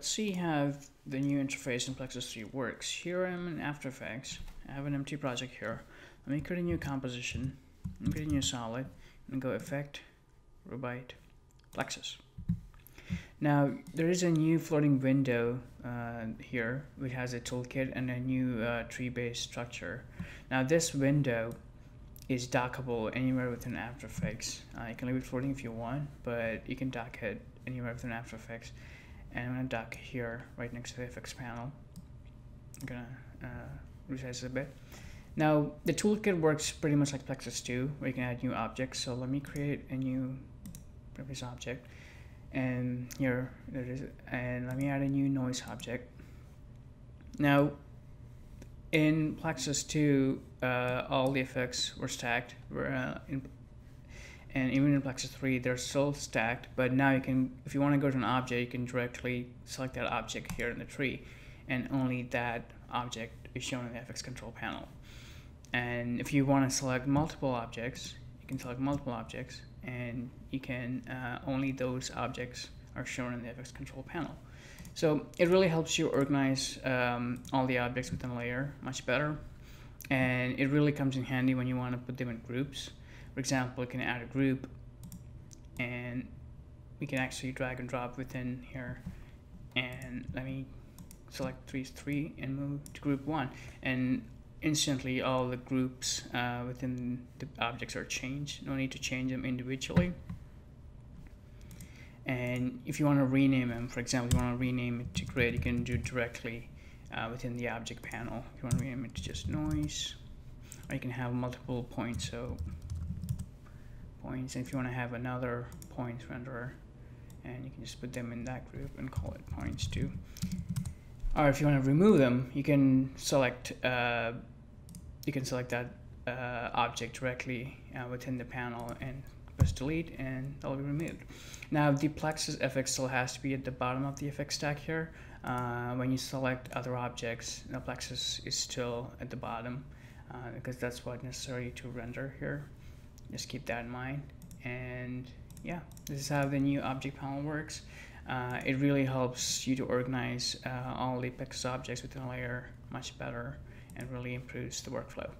Let's see how the new interface in Plexus 3 works. Here I'm in After Effects. I have an empty project here. Let me create a new composition. Create a new solid and go Effect, Rowbyte, Plexus. Now there is a new floating window uh, here which has a toolkit and a new uh, tree-based structure. Now this window is dockable anywhere within After Effects. Uh, you can leave it floating if you want, but you can dock it anywhere within After Effects. And I'm gonna dock here, right next to the FX panel. I'm gonna uh, resize it a bit. Now, the toolkit works pretty much like Plexus 2, where you can add new objects. So let me create a new previous object. And here, there it is. And let me add a new noise object. Now, in Plexus 2, uh, all the effects were stacked. Uh, in, and even in Plexus 3, they're still stacked. But now you can, if you want to go to an object, you can directly select that object here in the tree. And only that object is shown in the FX control panel. And if you want to select multiple objects, you can select multiple objects. And you can, uh, only those objects are shown in the FX control panel. So it really helps you organize um, all the objects within a layer much better. And it really comes in handy when you want to put them in groups. For example, you can add a group and we can actually drag and drop within here. And let me select 3 3 and move to group 1. And instantly all the groups uh, within the objects are changed. No need to change them individually and if you want to rename them for example you want to rename it to grid you can do directly uh, within the object panel. If you want to rename it to just noise or you can have multiple points so points. And if you want to have another points renderer and you can just put them in that group and call it points too. Or if you want to remove them you can select uh, you can select that uh, object directly uh, within the panel and press delete and that'll be removed. Now the Plexus FX still has to be at the bottom of the FX stack here. Uh, when you select other objects, the Plexus is still at the bottom uh, because that's what necessary to render here. Just keep that in mind. And yeah, this is how the new object panel works. Uh, it really helps you to organize uh, all the Plexus objects within a layer much better and really improves the workflow.